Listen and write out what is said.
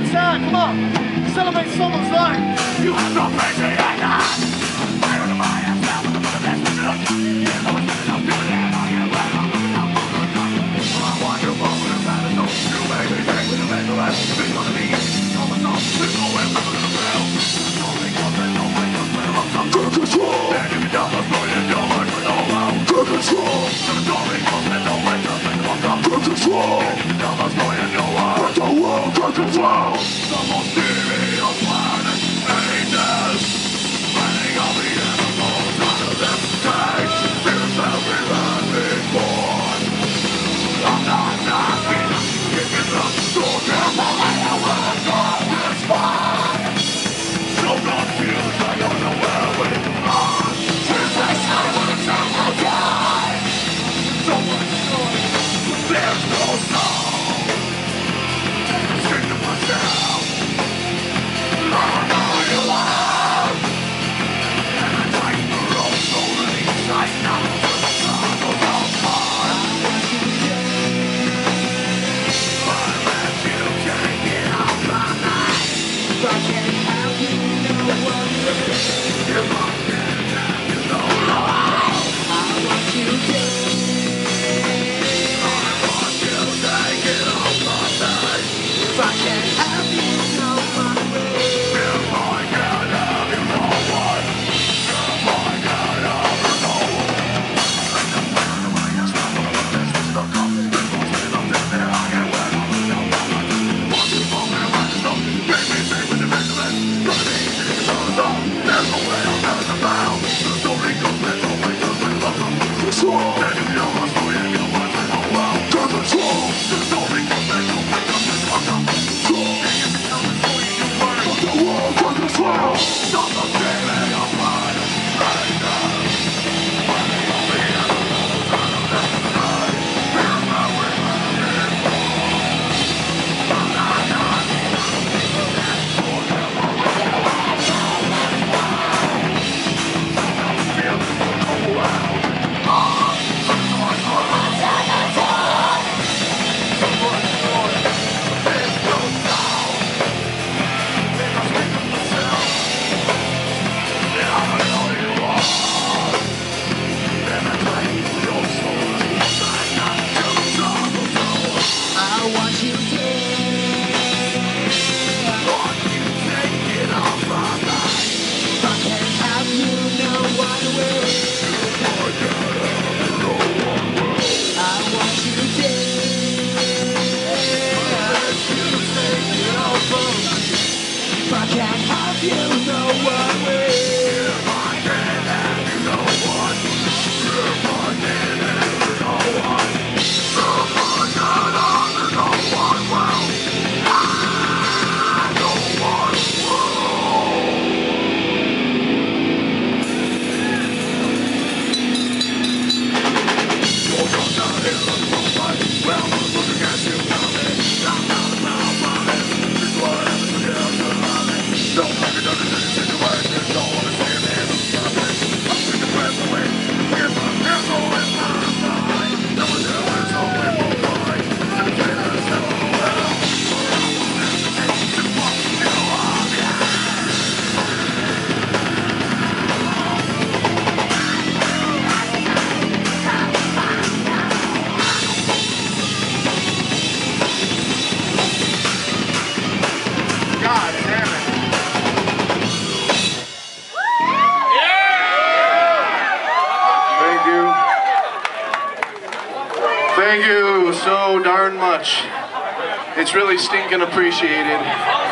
good time. Come on. Celebrate someone's life. You have no the world. Thank you so darn much. It's really stinking appreciated. Oh,